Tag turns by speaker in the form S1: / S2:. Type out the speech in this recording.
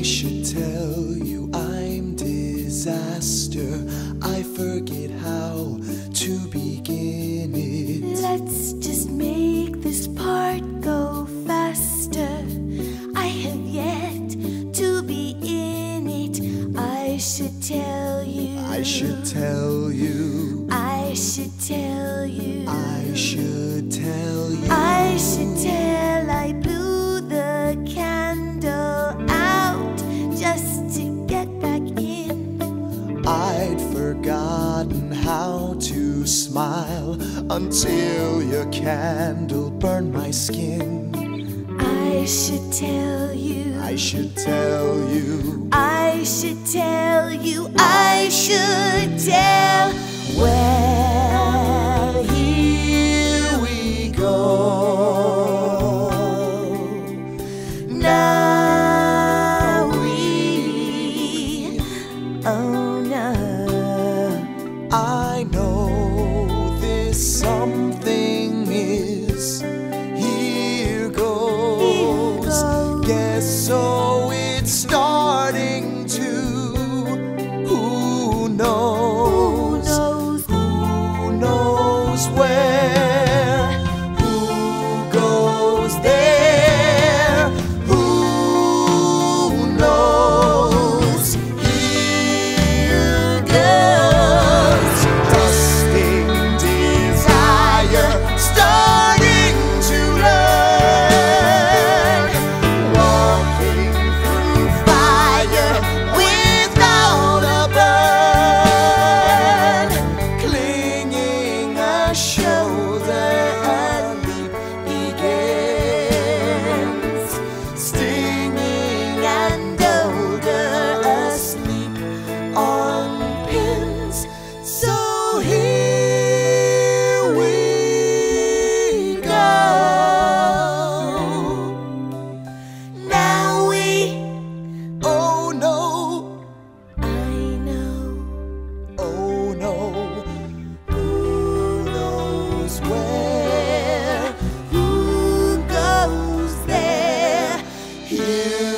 S1: I should tell you I'm disaster. I forget how to begin it.
S2: Let's just make this part go faster. I have yet to be in it. I should tell you. I should
S1: tell to smile until your candle burned my skin.
S2: I should tell you. I
S1: should tell you.
S2: I should tell you. I should.
S1: Yeah.